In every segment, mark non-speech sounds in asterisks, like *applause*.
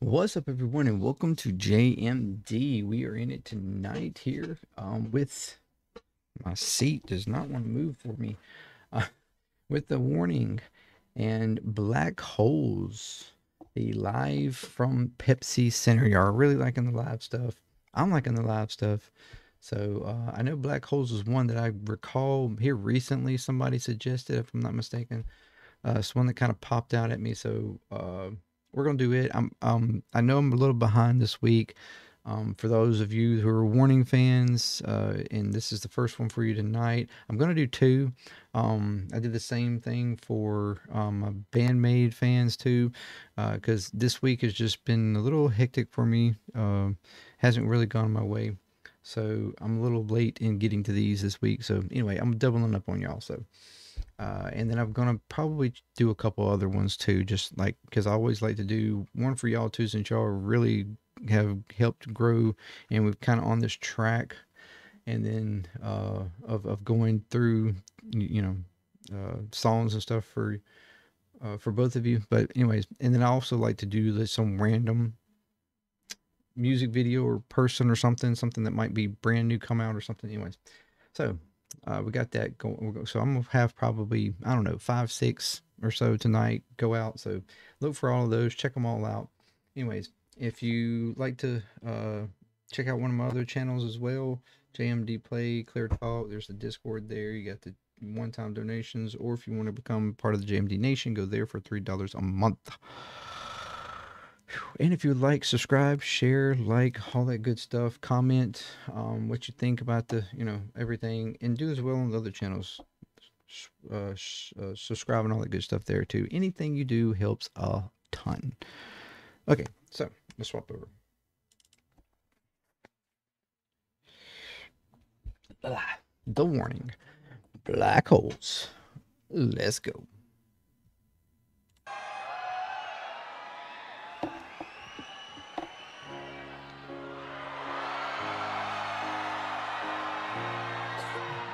What's up, everyone, and welcome to JMD. We are in it tonight here um, with my seat does not want to move for me uh, with the warning and black holes. The live from Pepsi Center. Y'all are really liking the live stuff. I'm liking the live stuff. So uh, I know black holes was one that I recall here recently. Somebody suggested, if I'm not mistaken. Uh, it's one that kind of popped out at me. So uh, we're gonna do it. I'm um I know I'm a little behind this week. Um, for those of you who are warning fans, uh, and this is the first one for you tonight, I'm gonna do two. Um, I did the same thing for um, my BAND-MAID fans too, Uh, because uh, this week has just been a little hectic for me. Uh, hasn't really gone my way, so I'm a little late in getting to these this week. So anyway, I'm doubling up on y'all. So. Uh, and then I'm gonna probably do a couple other ones too, just like because I always like to do one for y'all too, since y'all really have helped grow, and we've kind of on this track, and then uh, of of going through, you know, uh, songs and stuff for uh, for both of you. But anyways, and then I also like to do some random music video or person or something, something that might be brand new come out or something. Anyways, so uh, we got that going. So I'm gonna have probably I don't know five, six or so tonight go out. So look for all of those. Check them all out. Anyways, if you like to uh, check out one of my other channels as well, JMD Play, Clear Talk. There's the Discord there. You got the one-time donations, or if you want to become part of the JMD Nation, go there for three dollars a month. And if you like, subscribe, share, like, all that good stuff. Comment um, what you think about the, you know, everything. And do as well on the other channels. Uh, uh, subscribe and all that good stuff there too. Anything you do helps a ton. Okay, so let's swap over. The warning. Black holes. Let's go.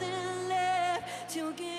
nothing left to give.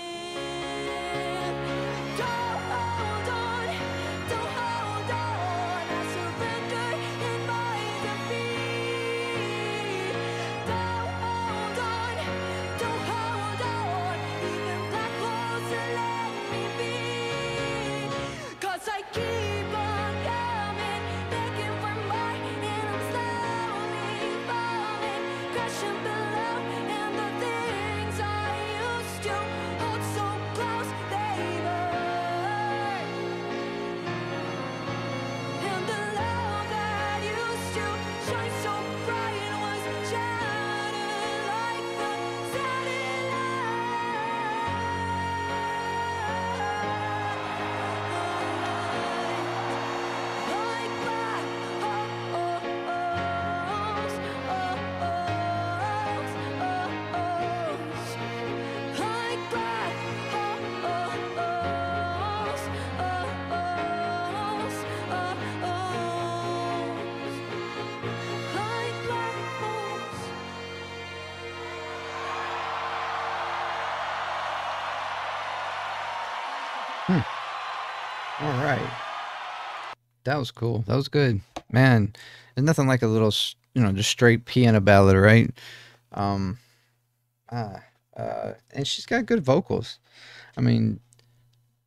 All right. That was cool. That was good. Man, there's nothing like a little, you know, just straight piano ballad, right? Um, uh, uh, and she's got good vocals. I mean,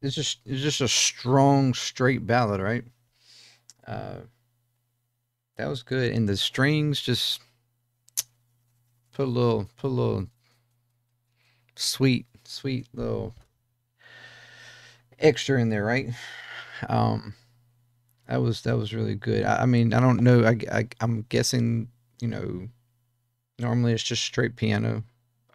it's just it's just a strong, straight ballad, right? Uh, that was good, and the strings just put a little, put a little sweet, sweet little extra in there, right? Um, that was that was really good. I, I mean, I don't know. I, I I'm guessing, you know, normally it's just straight piano.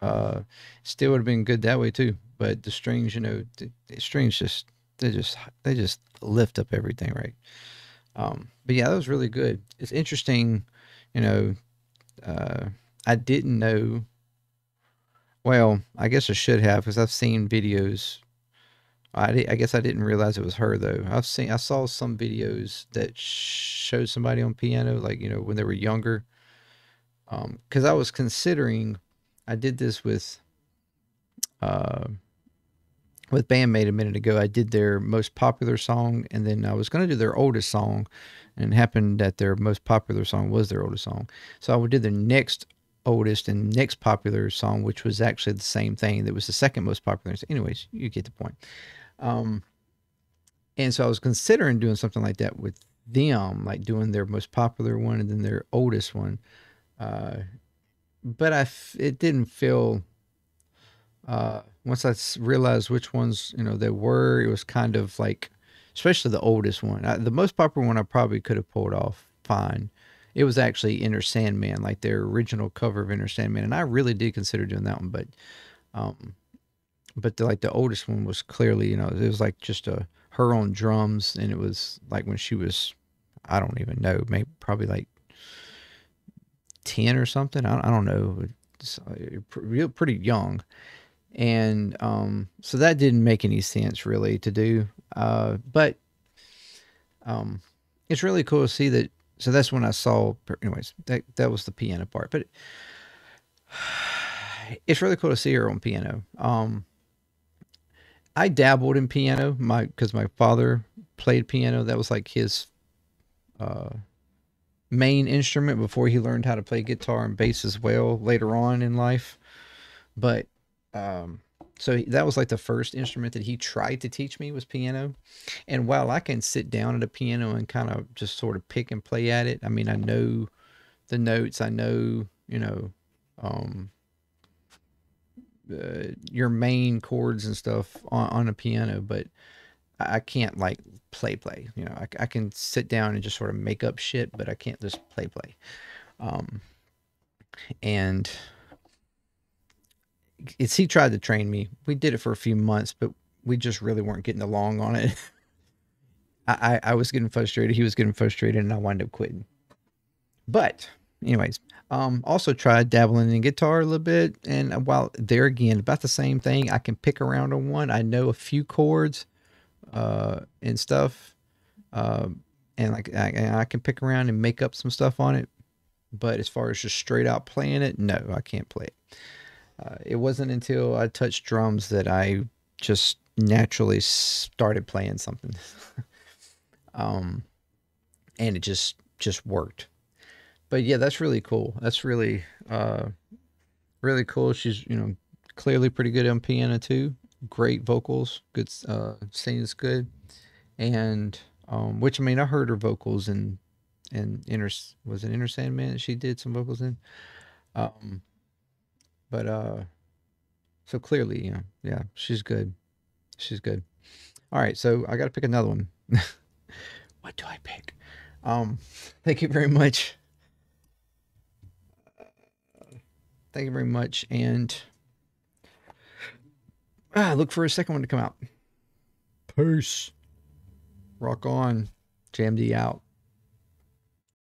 Uh, still would have been good that way too. But the strings, you know, the, the strings just they just they just lift up everything, right? Um, but yeah, that was really good. It's interesting, you know. Uh, I didn't know. Well, I guess I should have because I've seen videos I, I guess I didn't realize it was her though. I've seen I saw some videos that showed somebody on piano like you know when they were younger. Um, because I was considering, I did this with, uh, with BAND-MAID a minute ago. I did their most popular song, and then I was going to do their oldest song, and happened that their most popular song was their oldest song. So I did their next oldest and next popular song, which was actually the same thing. That was the second most popular. So anyways, you get the point. Um, and so I was considering doing something like that with them, like doing their most popular one and then their oldest one. Uh, but I, f- it didn't feel. Uh, once I realized which ones you know they were, it was kind of like, especially the oldest one. I, the most popular one I probably could have pulled off fine. It was actually Enter Sandman, like their original cover of Enter Sandman, and I really did consider doing that one, but um, but the, like the oldest one was clearly, you know, it was like just a her own drums, and it was like when she was, I don't even know, maybe probably like ten or something. I, I don't know, it's, uh, pretty young, and um, so that didn't make any sense really to do. Uh, but um, it's really cool to see that. So that's when I saw. Anyways, that that was the piano part, but. *sighs* it's really cool to see her on piano. Um, I dabbled in piano, my because my father played piano. That was like his uh, main instrument before he learned how to play guitar and bass as well later on in life. But um, so that was like the first instrument that he tried to teach me was piano. And while I can sit down at a piano and kind of just sort of pick and play at it, I mean, I know the notes, I know, you know, um, uh, your main chords and stuff on, on a piano, but I can't like play play. You know, I, I can sit down and just sort of make up shit, but I can't just play play. Um, and it's he tried to train me. We did it for a few months, but we just really weren't getting along on it. *laughs* I, I was getting frustrated. He was getting frustrated, and I wound up quitting. But, anyways, um, also tried dabbling in guitar a little bit, and while there again, about the same thing. I can pick around on one. I know a few chords, uh, and stuff, um, and like I, I can pick around and make up some stuff on it. But as far as just straight out playing it, no, I can't play it. Uh, it wasn't until I touched drums that I just naturally started playing something. *laughs* um, and it just just worked but yeah, that's really cool. That's really uh, really cool. She's you know clearly pretty good on piano too. Great vocals, good uh, sings good, and um, which I mean I heard her vocals in in inner was it Enter Sandman she did some vocals in, um, but uh, so clearly know yeah she's good, she's good. All right, so I got to pick another one. *laughs* what do I pick? Um, thank you very much Thank you very much. And ah, look for a second one to come out. Peace. Rock on. JMD out.